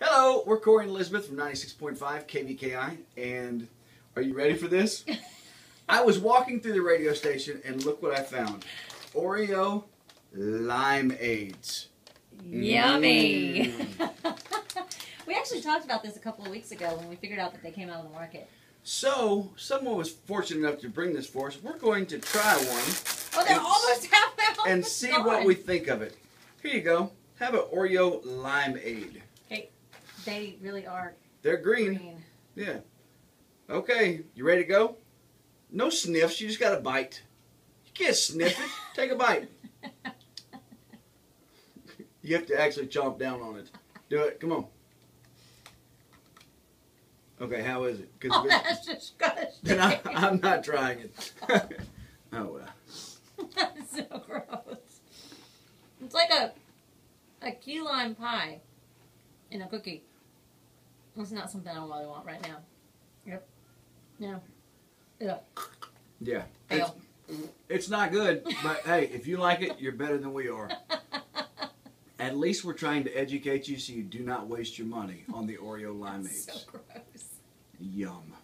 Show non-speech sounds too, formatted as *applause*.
Hello, we're Cory and Elizabeth from 96.5 KVKI, and are you ready for this? *laughs* I was walking through the radio station, and look what I found Oreo limeades. Yummy. Mm. *laughs* we actually talked about this a couple of weeks ago when we figured out that they came out on the market. So, someone was fortunate enough to bring this for us. We're going to try one Oh, they're And- almost half *laughs* and see what we think of it. Here you go. Have an Oreo limeade. They really are They're green. green. Yeah. Okay, you ready to go? No sniffs, you just got to bite. You can't sniff it. *laughs* Take a bite. You have to actually chomp down on it. Do it. Come on. Okay, how is it? Oh, that's disgusting. I, I'm not trying it. *laughs* oh well. that's so gross. It's like a a key lime pie in a cookie. It's not something I really want right now. Yep. No. Yeah. Yeah. It's, Fail. it's not good, but *laughs* hey, if you like it, you're better than we are. *laughs* At least we're trying to educate you so you do not waste your money on the Oreo limeades. so gross. Yum.